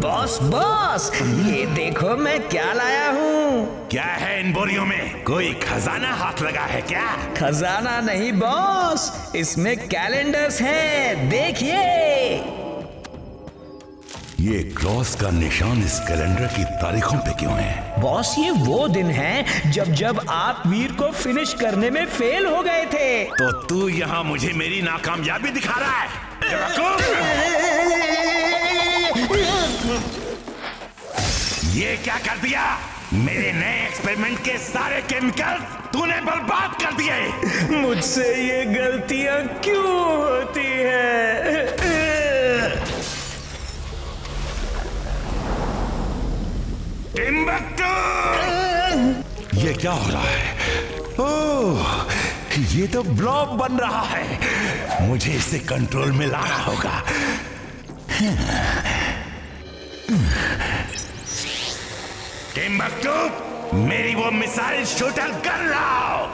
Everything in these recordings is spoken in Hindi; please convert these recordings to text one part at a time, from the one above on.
बॉस बॉस ये देखो मैं क्या लाया हूँ। क्या है इन बोरियों में? कोई खजाना हाथ लगा है क्या? खजाना नहीं बॉस इसमें कैलेंडर्स हैं देखिए। ये क्रॉस का निशान इस कैलेंडर की तारीखों पे क्यों है? बॉस ये वो दिन है जब जब आप वीर को फिनिश करने में फेल हो गए थे। तो तू यहाँ मुझे मेरी नाकामयाबी दिखा रहा है! ये क्या कर दिया? मेरे नए एक्सपेरिमेंट के सारे केमिकल्स तूने बर्बाद कर दिए। मुझसे ये गलतियाँ क्यों होती है? ये क्या हो रहा है? ओह ये तो ब्लॉब बन रहा है। मुझे इसे कंट्रोल में लाना होगा। टिम्बक्टू मेरी वो मिसाइल शूटर कर लाओ।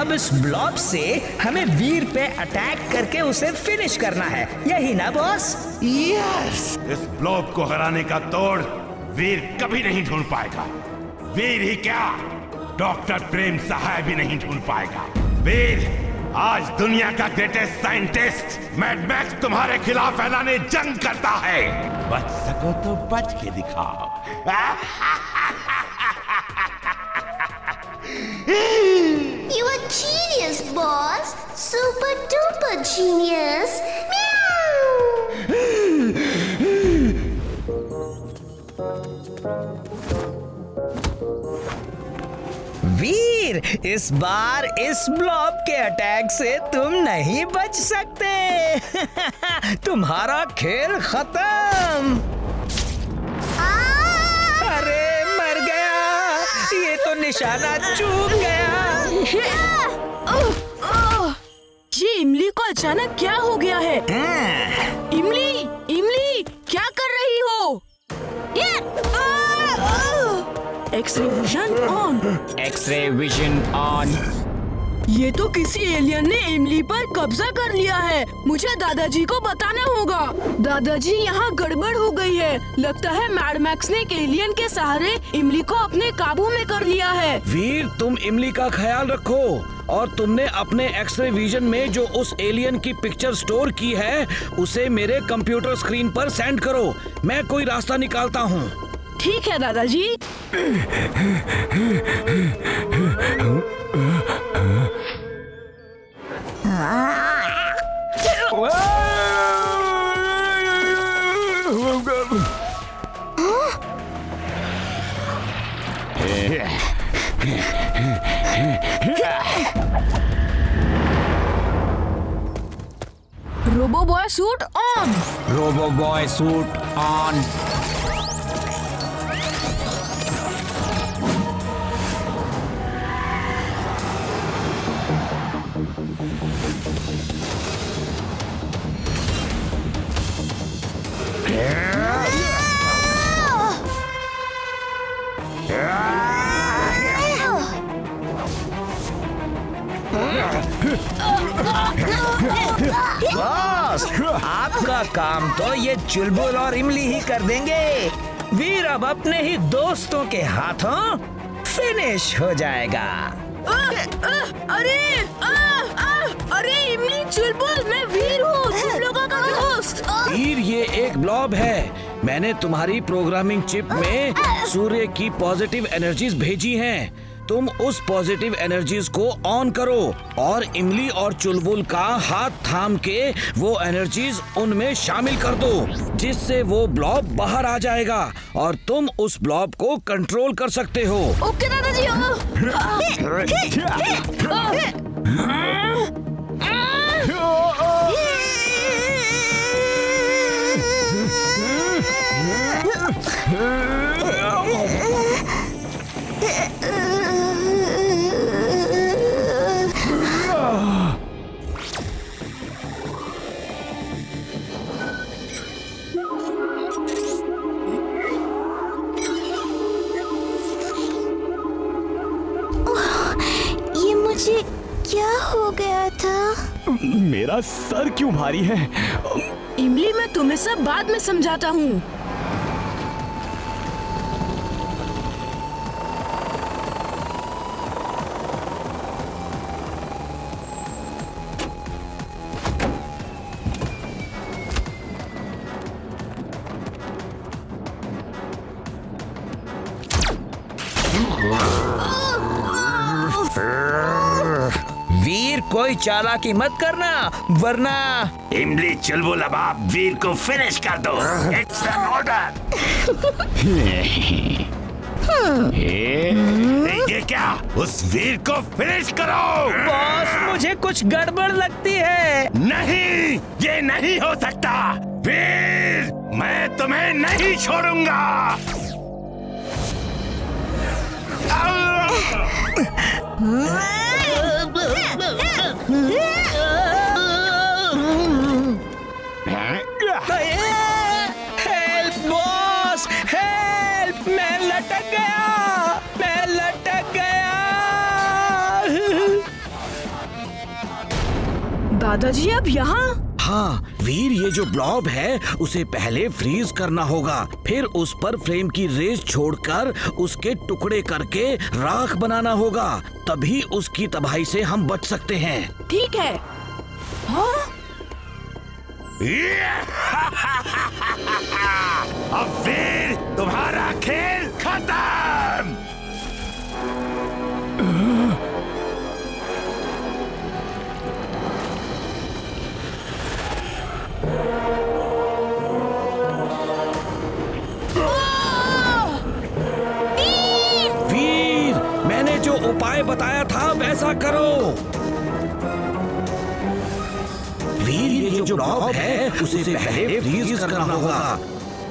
अब इस ब्लॉब से हमें वीर पे अटैक करके उसे फिनिश करना है। यही ना बॉस यस इस ब्लॉब को हराने का तोड़ वीर कभी नहीं ढूंढ पाएगा। वीर ही क्या? डॉक्टर प्रेम सहाय भी नहीं ढूंढ पाएगा। वीर आज दुनिया का ग्रेटेस्ट साइंटिस्ट मैडमैक्स तुम्हारे खिलाफ ऐलाने जंग करता है बच सको तो बच के दिखाओ You are genius, boss. Super duper genius. Meow. वीर इस बार इस ब्लॉब के अटैक से तुम नहीं बच सकते। तुम्हारा खेल खत्म। अरे मर गया। ये तो निशाना चूक गया। ये इमली को अचानक क्या हो गया है? इमली इमली क्या कर रही हो? X-ray vision on x-ray vision on ये तो किसी एलियन ने इमली पर कब्जा कर लिया है। मुझे दादाजी को बताना होगा। दादाजी यहाँ गड़बड़ हो गई है। लगता है मैडमैक्स ने एक एलियन के सहारे इमली को अपने काबू में कर लिया है। वीर तुम इमली का ख्याल रखो। और तुमने अपने एक्सरे विजन में जो उस एलियन की पिक्चर स्टोर की है उसे मेरे कंप्यूटर स्क्रीन पर सेंड करो। मैं कोई रास्ता निकालता हूँ। ठीक है दादाजी। Robo boy suit on robo boy suit on boss आपका काम तो ये चुलबुल और इमली ही कर देंगे। वीर अब अपने ही दोस्तों के हाथों फिनिश हो जाएगा। आ, आ, अरे आ, आ, अरे इमली चुलबुल मैं वीर हूँ तुम लोगों का दोस्त। वीर ये एक ब्लॉब है। मैंने तुम्हारी प्रोग्रामिंग चिप में सूर्य की पॉजिटिव एनर्जीज भेजी हैं। तुम उस पॉजिटिव एनर्जीज को ऑन करो और इमली और चुलबुल का हाथ थाम के वो एनर्जीज उनमें शामिल कर दो जिससे वो ब्लॉब बाहर आ जाएगा और तुम उस ब्लॉब को कंट्रोल कर सकते हो ओके दादाजी ये मेरा सर क्यों भारी है? इमली मैं तुम्हें सब बाद में समझाता हूँ। कोई चालाकी मत करना वरना इमली चुलबुल अब आप वीर को फिनिश कर दो। इट्स एन ऑर्डर ये क्या? उस वीर को फिनिश करो। बॉस मुझे कुछ गड़बड़ लगती है। नहीं ये नहीं हो सकता। वीर मैं तुम्हें नहीं छोड़ूँगा। हेल्प बॉस हेल्प मैं लटक गया! मैं लटक गया! दादाजी अब यहाँ? हाँ वीर ये जो ब्लॉब है उसे पहले फ्रीज करना होगा। फिर उस पर फ्रेम की रेस छोड़कर उसके टुकड़े करके राख बनाना होगा। तभी उसकी तबाही से हम बच सकते हैं। ठीक है। हाँ? अब उपाय बताया था वैसा करो। वीर ये जो ब्लॉब है उसे पहले फ्रीज करना होगा।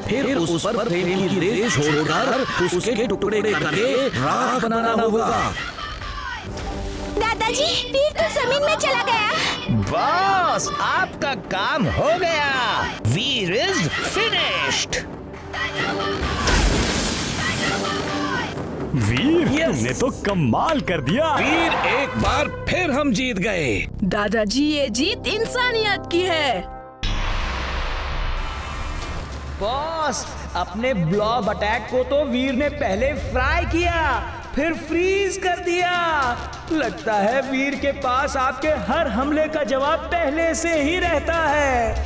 फिर उस पर फ्लेम की रेस छोड़कर उसके टुकड़े करके राख बनाना होगा। दादाजी वीर तो ज़मीन में चला गया। बॉस आपका काम हो गया। Veer is finished Veer Yes. तुमने तो कमाल कर दिया। वीर एक बार फिर हम जीत गए। दादाजी ये जीत इंसानियत की है। बॉस अपने ब्लॉब अटैक को तो वीर ने पहले फ्राई किया फिर फ्रीज कर दिया। लगता है वीर के पास आपके हर हमले का जवाब पहले से ही रहता है।